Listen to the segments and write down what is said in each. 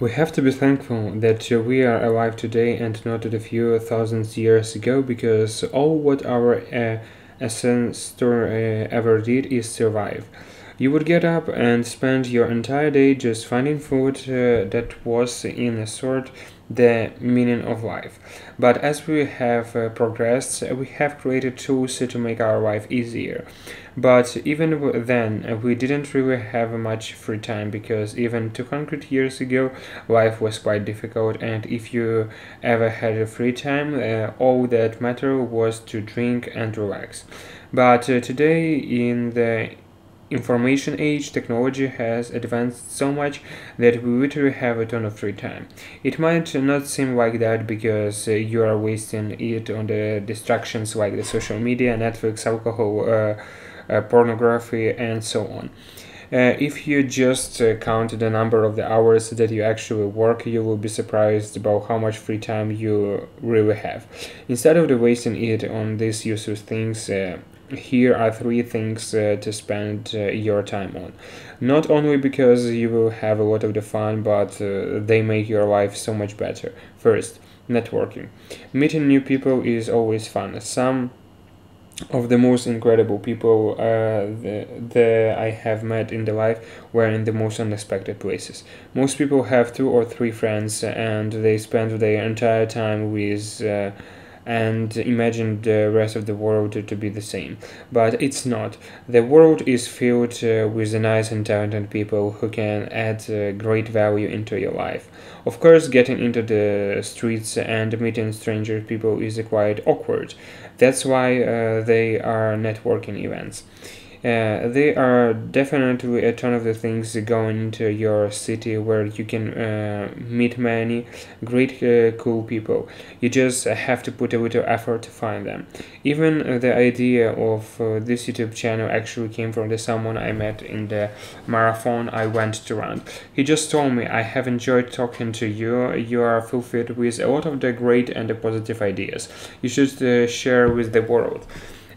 We have to be thankful that we are alive today and not a few thousands years ago because all what our uh, ancestor uh, ever did is survive. You would get up and spend your entire day just finding food uh, that was, in a sort, the meaning of life. But as we have uh, progressed, we have created tools to make our life easier. But even then, we didn't really have much free time because even 200 years ago, life was quite difficult. And if you ever had a free time, uh, all that mattered was to drink and relax. But uh, today, in the information age, technology has advanced so much that we literally have a ton of free time. It might not seem like that because uh, you are wasting it on the distractions like the social media, Netflix, alcohol, uh, uh, pornography, and so on. Uh, if you just uh, count the number of the hours that you actually work, you will be surprised about how much free time you really have. Instead of wasting it on these useless things, uh, here are three things uh, to spend uh, your time on. Not only because you will have a lot of the fun, but uh, they make your life so much better. First, networking. Meeting new people is always fun. Some of the most incredible people that I have met in the life were in the most unexpected places. Most people have two or three friends and they spend their entire time with uh, and imagine the rest of the world to be the same. But it's not. The world is filled uh, with nice and talented people who can add uh, great value into your life. Of course, getting into the streets and meeting stranger people is quite awkward. That's why uh, they are networking events. Uh, there are definitely a ton of the things going into your city where you can uh, meet many great uh, cool people. You just have to put a little effort to find them. Even the idea of uh, this youtube channel actually came from the someone i met in the marathon i went to run. He just told me i have enjoyed talking to you. You are fulfilled with a lot of the great and the positive ideas. You should uh, share with the world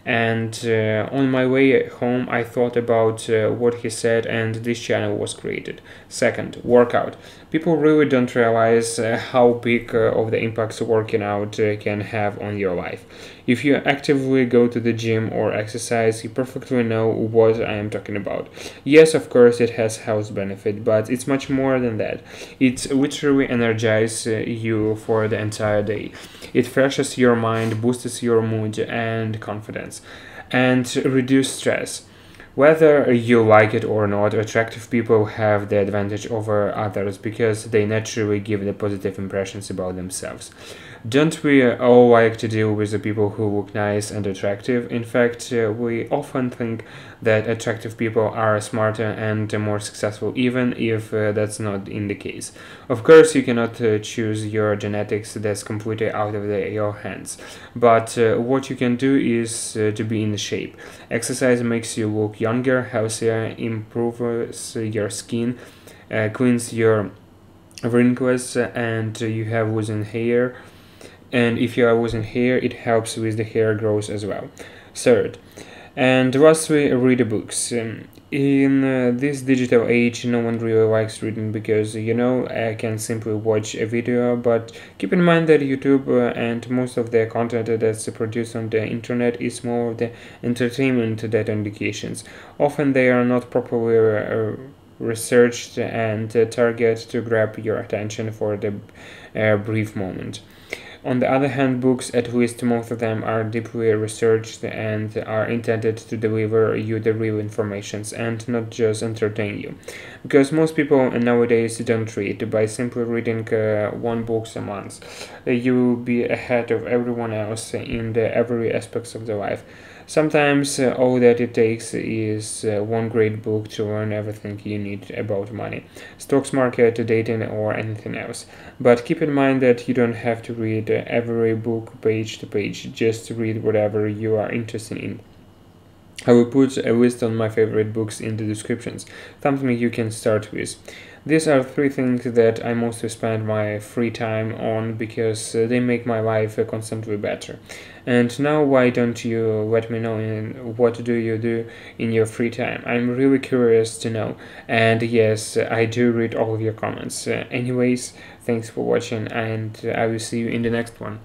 and uh, on my way home i thought about uh, what he said and this channel was created second workout people really don't realize uh, how big uh, of the impacts working out uh, can have on your life if you actively go to the gym or exercise, you perfectly know what I am talking about. Yes, of course, it has health benefit, but it's much more than that. It literally energizes uh, you for the entire day. It freshes your mind, boosts your mood and confidence, and reduce stress. Whether you like it or not, attractive people have the advantage over others because they naturally give the positive impressions about themselves. Don't we all like to deal with the people who look nice and attractive? In fact, uh, we often think that attractive people are smarter and more successful, even if uh, that's not in the case. Of course, you cannot uh, choose your genetics, that's completely out of the, your hands. But uh, what you can do is uh, to be in shape. Exercise makes you look younger, healthier, improves your skin, uh, cleans your wrinkles, and you have loosened hair and if you are hair it helps with the hair growth as well. Third and lastly read books. Um, in uh, this digital age no one really likes reading because you know i can simply watch a video but keep in mind that youtube uh, and most of the content that's produced on the internet is more of the entertainment that indications often they are not properly uh, researched and uh, target to grab your attention for the uh, brief moment on the other hand, books, at least most of them, are deeply researched and are intended to deliver you the real informations and not just entertain you. Because most people nowadays don't read. By simply reading uh, one book a month, you will be ahead of everyone else in the every aspects of the life. Sometimes uh, all that it takes is uh, one great book to learn everything you need about money, stocks market, dating, or anything else. But keep in mind that you don't have to read uh, every book page to page, just read whatever you are interested in. I will put a list on my favorite books in the descriptions, something you can start with. These are three things that I mostly spend my free time on because uh, they make my life uh, constantly better. And now, why don't you let me know in what do you do in your free time? I'm really curious to know. And yes, I do read all of your comments. Uh, anyways, thanks for watching, and I will see you in the next one.